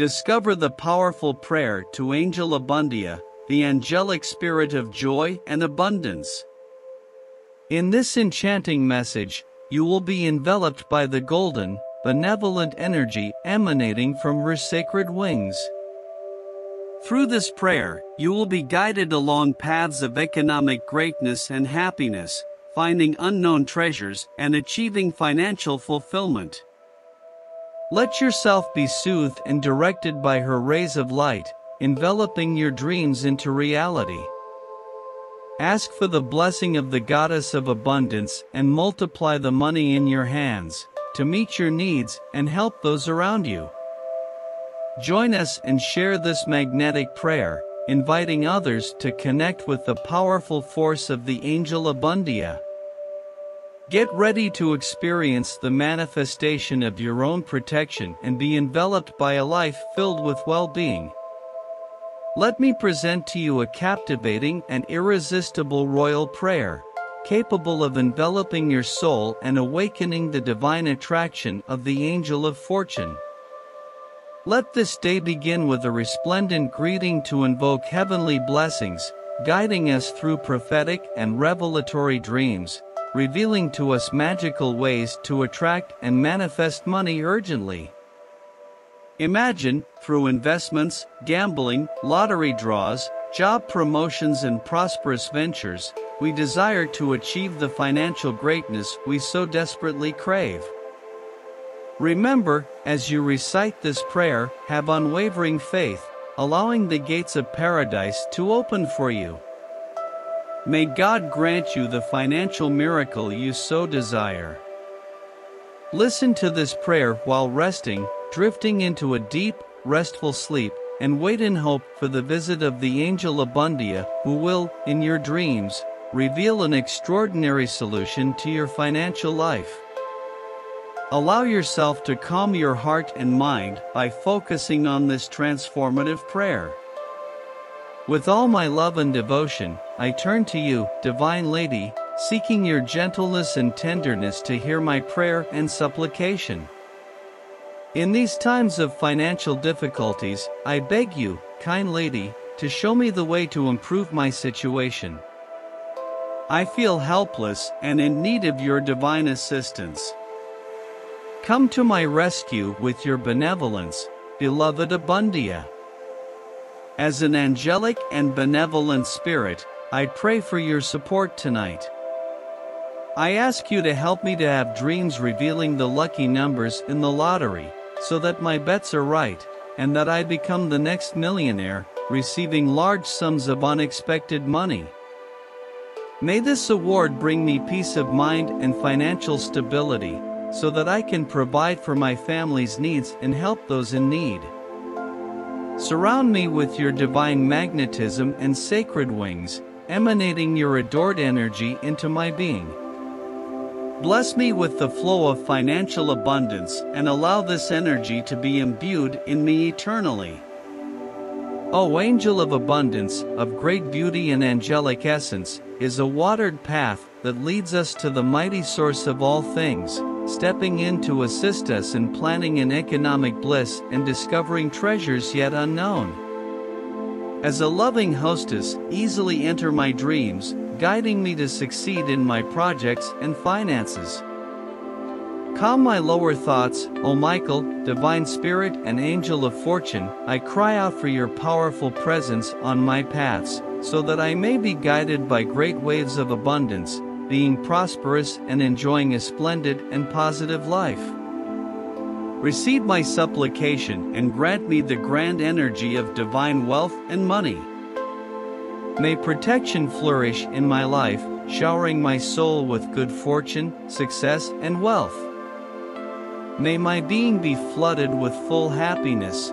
discover the powerful prayer to Angel Abundia, the angelic spirit of joy and abundance. In this enchanting message, you will be enveloped by the golden, benevolent energy emanating from her sacred wings. Through this prayer, you will be guided along paths of economic greatness and happiness, finding unknown treasures and achieving financial fulfillment. Let yourself be soothed and directed by her rays of light, enveloping your dreams into reality. Ask for the blessing of the goddess of abundance and multiply the money in your hands to meet your needs and help those around you. Join us and share this magnetic prayer, inviting others to connect with the powerful force of the angel Abundia. Get ready to experience the manifestation of your own protection and be enveloped by a life filled with well-being. Let me present to you a captivating and irresistible royal prayer, capable of enveloping your soul and awakening the divine attraction of the angel of fortune. Let this day begin with a resplendent greeting to invoke heavenly blessings, guiding us through prophetic and revelatory dreams, revealing to us magical ways to attract and manifest money urgently. Imagine, through investments, gambling, lottery draws, job promotions and prosperous ventures, we desire to achieve the financial greatness we so desperately crave. Remember, as you recite this prayer, have unwavering faith, allowing the gates of paradise to open for you. May God grant you the financial miracle you so desire. Listen to this prayer while resting, drifting into a deep, restful sleep, and wait in hope for the visit of the angel Abundia, who will, in your dreams, reveal an extraordinary solution to your financial life. Allow yourself to calm your heart and mind by focusing on this transformative prayer. With all my love and devotion, I turn to you, Divine Lady, seeking your gentleness and tenderness to hear my prayer and supplication. In these times of financial difficulties, I beg you, kind lady, to show me the way to improve my situation. I feel helpless and in need of your divine assistance. Come to my rescue with your benevolence, beloved Abundia. As an angelic and benevolent spirit, I pray for your support tonight. I ask you to help me to have dreams revealing the lucky numbers in the lottery, so that my bets are right, and that I become the next millionaire, receiving large sums of unexpected money. May this award bring me peace of mind and financial stability, so that I can provide for my family's needs and help those in need. Surround me with your divine magnetism and sacred wings, emanating your adored energy into my being. Bless me with the flow of financial abundance and allow this energy to be imbued in me eternally. O angel of abundance, of great beauty and angelic essence, is a watered path that leads us to the mighty source of all things, stepping in to assist us in planning an economic bliss and discovering treasures yet unknown. As a loving hostess, easily enter my dreams, guiding me to succeed in my projects and finances. Calm my lower thoughts, O Michael, Divine Spirit and Angel of Fortune, I cry out for your powerful presence on my paths, so that I may be guided by great waves of abundance, being prosperous and enjoying a splendid and positive life. Receive my supplication and grant me the grand energy of divine wealth and money. May protection flourish in my life, showering my soul with good fortune, success, and wealth. May my being be flooded with full happiness.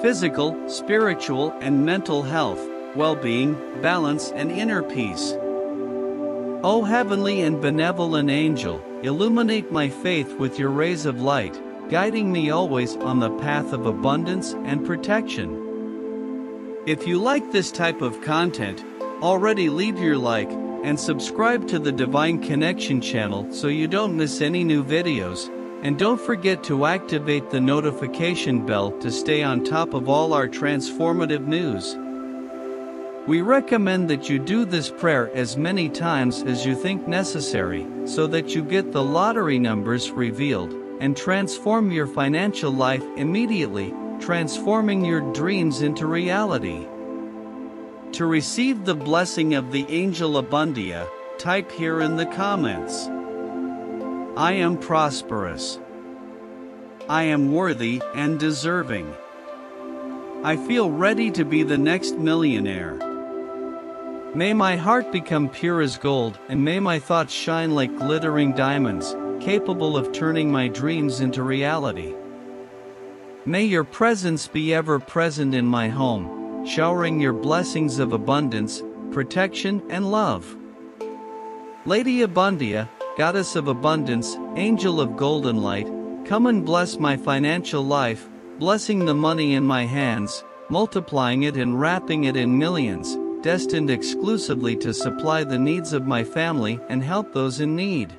Physical, spiritual, and mental health, well being, balance, and inner peace. O heavenly and benevolent angel, illuminate my faith with your rays of light, guiding me always on the path of abundance and protection. If you like this type of content, already leave your like and subscribe to the Divine Connection channel so you don't miss any new videos. And don't forget to activate the notification bell to stay on top of all our transformative news. We recommend that you do this prayer as many times as you think necessary, so that you get the lottery numbers revealed, and transform your financial life immediately, transforming your dreams into reality. To receive the blessing of the angel Abundia, type here in the comments. I am prosperous. I am worthy and deserving. I feel ready to be the next millionaire. May my heart become pure as gold, and may my thoughts shine like glittering diamonds, capable of turning my dreams into reality. May your presence be ever present in my home, showering your blessings of abundance, protection, and love. Lady Abundia, Goddess of Abundance, Angel of Golden Light, come and bless my financial life, blessing the money in my hands, multiplying it and wrapping it in millions, destined exclusively to supply the needs of my family and help those in need.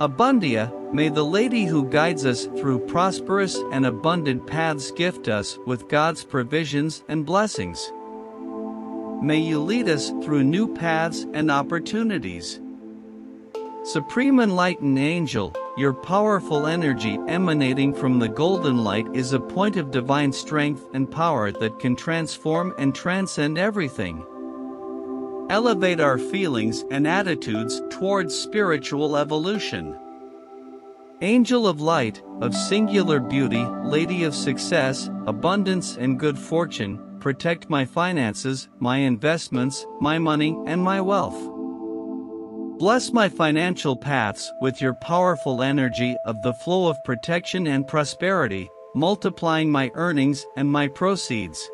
Abundia, may the Lady who guides us through prosperous and abundant paths gift us with God's provisions and blessings. May you lead us through new paths and opportunities. Supreme Enlightened Angel, your powerful energy emanating from the golden light is a point of divine strength and power that can transform and transcend everything. Elevate our feelings and attitudes towards spiritual evolution. Angel of light, of singular beauty, lady of success, abundance and good fortune, protect my finances, my investments, my money, and my wealth. Bless my financial paths with your powerful energy of the flow of protection and prosperity, multiplying my earnings and my proceeds.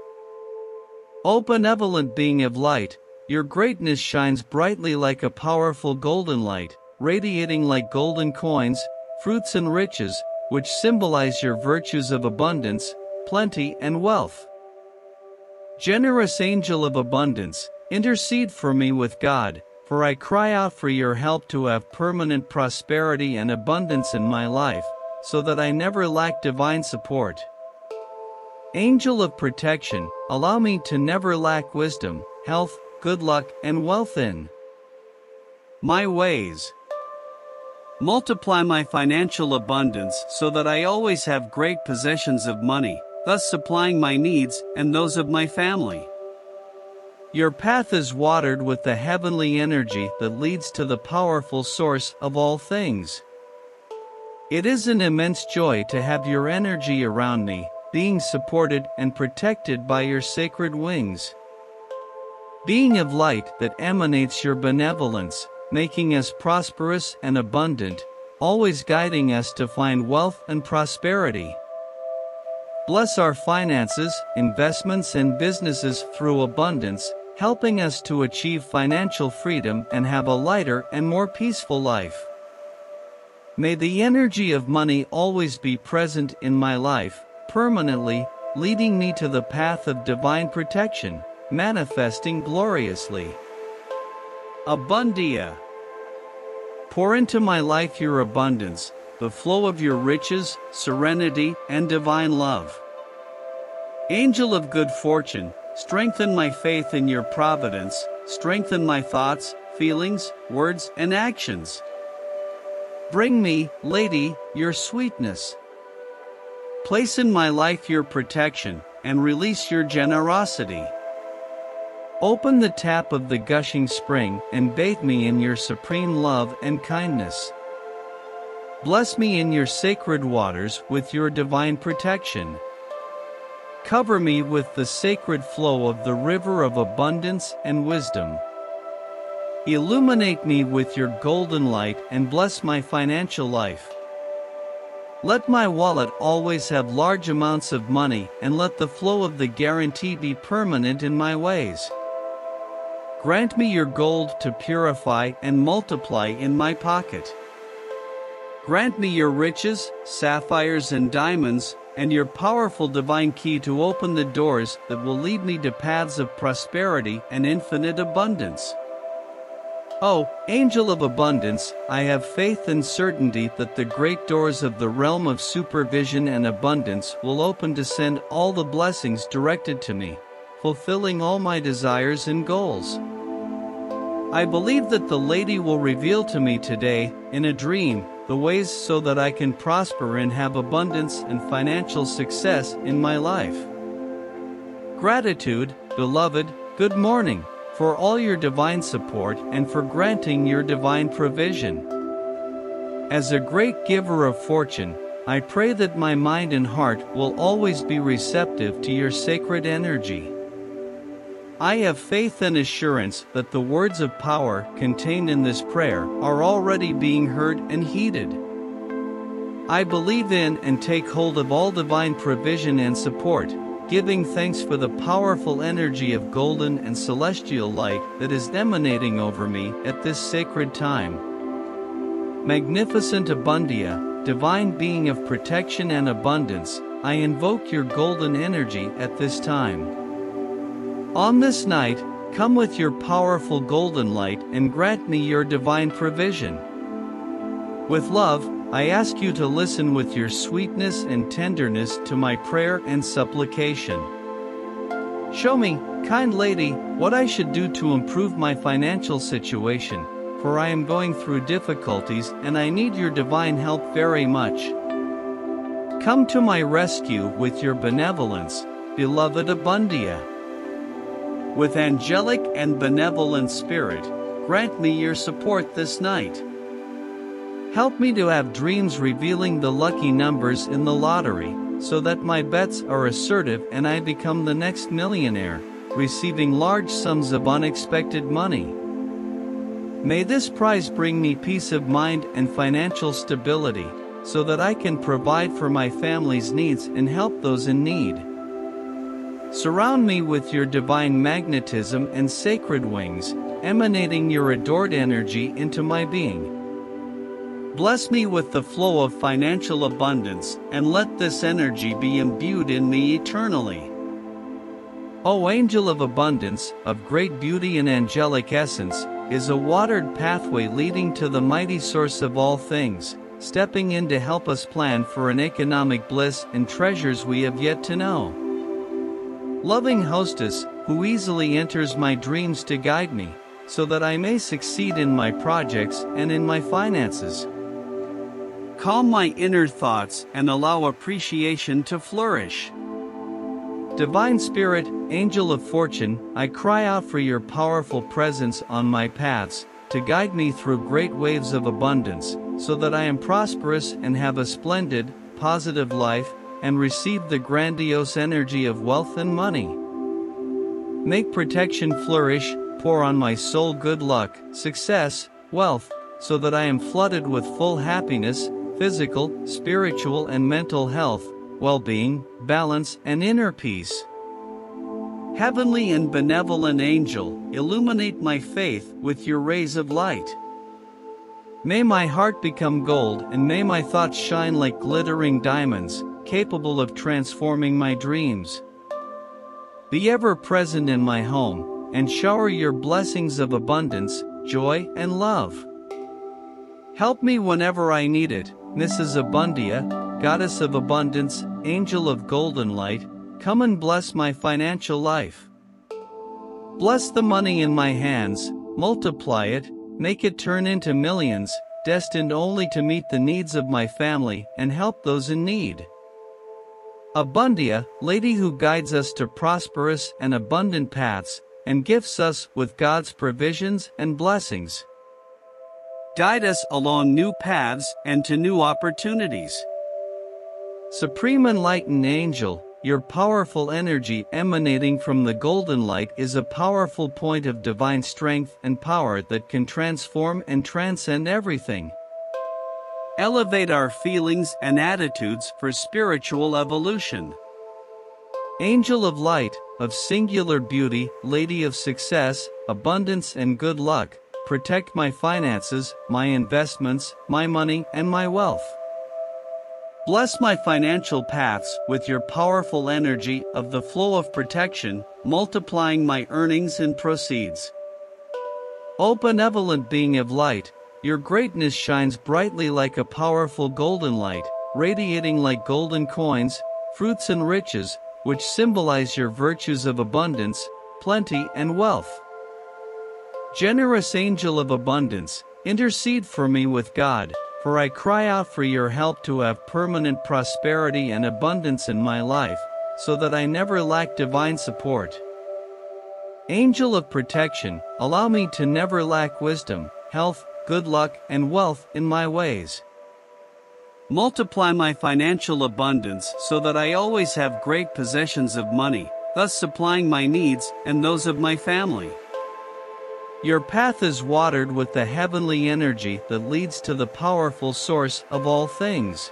O benevolent being of light, your greatness shines brightly like a powerful golden light, radiating like golden coins, fruits and riches, which symbolize your virtues of abundance, plenty and wealth. Generous angel of abundance, intercede for me with God, for I cry out for your help to have permanent prosperity and abundance in my life, so that I never lack divine support. Angel of protection, allow me to never lack wisdom, health, good luck, and wealth in my ways. Multiply my financial abundance so that I always have great possessions of money, thus supplying my needs and those of my family. Your path is watered with the heavenly energy that leads to the powerful source of all things. It is an immense joy to have your energy around me, being supported and protected by your sacred wings. Being of light that emanates your benevolence, making us prosperous and abundant, always guiding us to find wealth and prosperity. Bless our finances, investments and businesses through abundance, helping us to achieve financial freedom and have a lighter and more peaceful life. May the energy of money always be present in my life, permanently, leading me to the path of divine protection manifesting gloriously. Abundia. Pour into my life your abundance, the flow of your riches, serenity, and divine love. Angel of good fortune, strengthen my faith in your providence, strengthen my thoughts, feelings, words, and actions. Bring me, Lady, your sweetness. Place in my life your protection, and release your generosity. Open the tap of the gushing spring and bathe me in your supreme love and kindness. Bless me in your sacred waters with your divine protection. Cover me with the sacred flow of the river of abundance and wisdom. Illuminate me with your golden light and bless my financial life. Let my wallet always have large amounts of money and let the flow of the guarantee be permanent in my ways. Grant me your gold to purify and multiply in my pocket. Grant me your riches, sapphires and diamonds, and your powerful divine key to open the doors that will lead me to paths of prosperity and infinite abundance. Oh, angel of abundance, I have faith and certainty that the great doors of the realm of supervision and abundance will open to send all the blessings directed to me, fulfilling all my desires and goals. I believe that the lady will reveal to me today, in a dream, the ways so that I can prosper and have abundance and financial success in my life. Gratitude, beloved, good morning for all your divine support and for granting your divine provision. As a great giver of fortune, I pray that my mind and heart will always be receptive to your sacred energy. I have faith and assurance that the words of power contained in this prayer are already being heard and heeded. I believe in and take hold of all divine provision and support, giving thanks for the powerful energy of golden and celestial light that is emanating over me at this sacred time. Magnificent Abundia, divine being of protection and abundance, I invoke your golden energy at this time. On this night, come with your powerful golden light and grant me your divine provision. With love, I ask you to listen with your sweetness and tenderness to my prayer and supplication. Show me, kind lady, what I should do to improve my financial situation, for I am going through difficulties and I need your divine help very much. Come to my rescue with your benevolence, beloved Abundia. With angelic and benevolent spirit, grant me your support this night. Help me to have dreams revealing the lucky numbers in the lottery, so that my bets are assertive and I become the next millionaire, receiving large sums of unexpected money. May this prize bring me peace of mind and financial stability, so that I can provide for my family's needs and help those in need. Surround me with your divine magnetism and sacred wings, emanating your adored energy into my being. Bless me with the flow of financial abundance, and let this energy be imbued in me eternally. O angel of abundance, of great beauty and angelic essence, is a watered pathway leading to the mighty source of all things, stepping in to help us plan for an economic bliss and treasures we have yet to know. Loving hostess, who easily enters my dreams to guide me, so that I may succeed in my projects and in my finances. Calm my inner thoughts and allow appreciation to flourish. Divine Spirit, Angel of Fortune, I cry out for your powerful presence on my paths, to guide me through great waves of abundance, so that I am prosperous and have a splendid, positive life, and receive the grandiose energy of wealth and money. Make protection flourish, pour on my soul good luck, success, wealth, so that I am flooded with full happiness, physical, spiritual, and mental health, well being, balance, and inner peace. Heavenly and benevolent angel, illuminate my faith with your rays of light. May my heart become gold and may my thoughts shine like glittering diamonds, capable of transforming my dreams. Be ever present in my home, and shower your blessings of abundance, joy, and love. Help me whenever I need it, Mrs. Abundia, Goddess of Abundance, Angel of Golden Light, come and bless my financial life. Bless the money in my hands, multiply it, make it turn into millions, destined only to meet the needs of my family and help those in need. Abundia, Lady who guides us to prosperous and abundant paths, and gifts us with God's provisions and blessings guide us along new paths and to new opportunities. Supreme Enlightened Angel, your powerful energy emanating from the golden light is a powerful point of divine strength and power that can transform and transcend everything. Elevate our feelings and attitudes for spiritual evolution. Angel of light, of singular beauty, lady of success, abundance, and good luck, protect my finances, my investments, my money, and my wealth. Bless my financial paths with your powerful energy of the flow of protection, multiplying my earnings and proceeds. O benevolent being of light, your greatness shines brightly like a powerful golden light, radiating like golden coins, fruits and riches, which symbolize your virtues of abundance, plenty and wealth. Generous angel of abundance, intercede for me with God, for I cry out for your help to have permanent prosperity and abundance in my life, so that I never lack divine support. Angel of protection, allow me to never lack wisdom, health, good luck, and wealth in my ways. Multiply my financial abundance so that I always have great possessions of money, thus supplying my needs and those of my family. Your path is watered with the heavenly energy that leads to the powerful source of all things.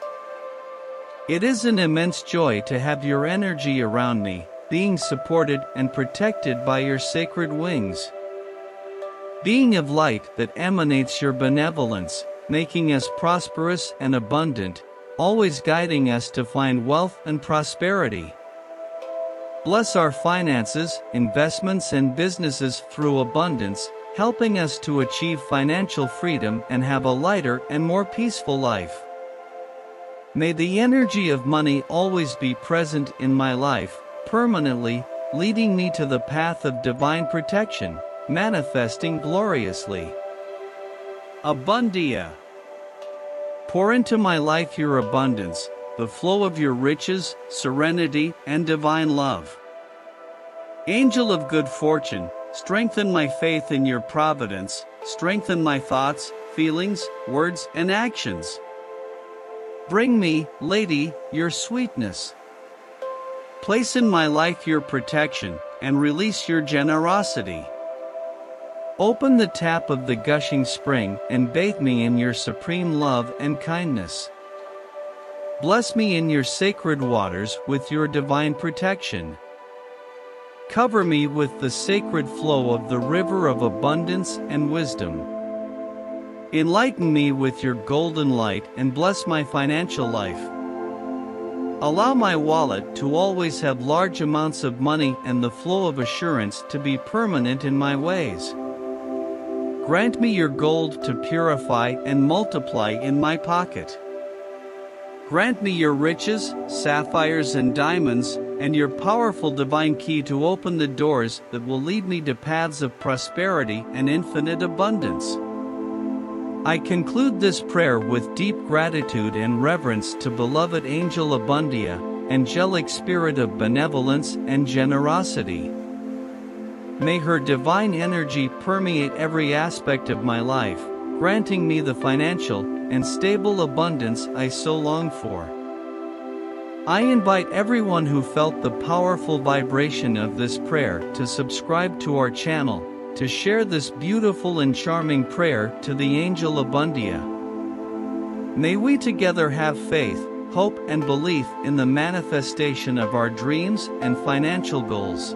It is an immense joy to have your energy around me, being supported and protected by your sacred wings being of light that emanates your benevolence, making us prosperous and abundant, always guiding us to find wealth and prosperity. Bless our finances, investments, and businesses through abundance, helping us to achieve financial freedom and have a lighter and more peaceful life. May the energy of money always be present in my life, permanently, leading me to the path of divine protection manifesting gloriously. Abundia. Pour into my life your abundance, the flow of your riches, serenity, and divine love. Angel of good fortune, strengthen my faith in your providence, strengthen my thoughts, feelings, words, and actions. Bring me, Lady, your sweetness. Place in my life your protection, and release your generosity. Open the tap of the gushing spring and bathe me in your supreme love and kindness. Bless me in your sacred waters with your divine protection. Cover me with the sacred flow of the river of abundance and wisdom. Enlighten me with your golden light and bless my financial life. Allow my wallet to always have large amounts of money and the flow of assurance to be permanent in my ways. Grant me your gold to purify and multiply in my pocket. Grant me your riches, sapphires, and diamonds, and your powerful divine key to open the doors that will lead me to paths of prosperity and infinite abundance. I conclude this prayer with deep gratitude and reverence to beloved Angel Abundia, angelic spirit of benevolence and generosity. May her divine energy permeate every aspect of my life, granting me the financial and stable abundance I so long for. I invite everyone who felt the powerful vibration of this prayer to subscribe to our channel, to share this beautiful and charming prayer to the angel Abundia. May we together have faith, hope, and belief in the manifestation of our dreams and financial goals.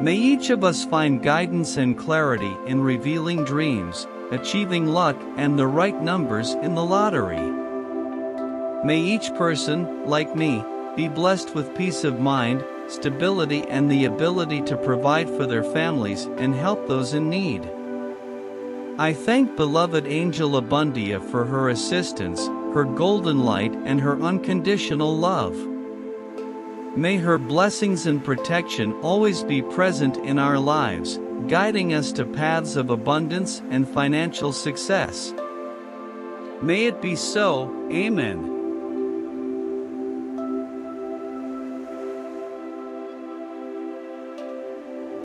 May each of us find guidance and clarity in revealing dreams, achieving luck and the right numbers in the lottery. May each person, like me, be blessed with peace of mind, stability, and the ability to provide for their families and help those in need. I thank beloved Angel Abundia for her assistance, her golden light, and her unconditional love. May her blessings and protection always be present in our lives, guiding us to paths of abundance and financial success. May it be so, Amen.